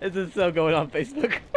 this is so going on Facebook.